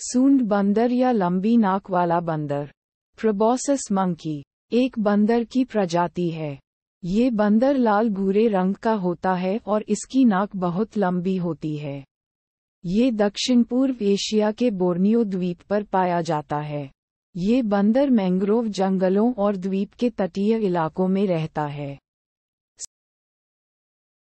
सूंड बंदर या लंबी नाक वाला बंदर। प्रोबोसस मंकी एक बंदर की प्रजाति है। ये बंदर लाल भूरे रंग का होता है और इसकी नाक बहुत लंबी होती है। ये दक्षिण पूर्व एशिया के बोर्नियो द्वीप पर पाया जाता है। ये बंदर मैंग्रोव जंगलों और द्वीप के तटीय इलाकों में रहता है।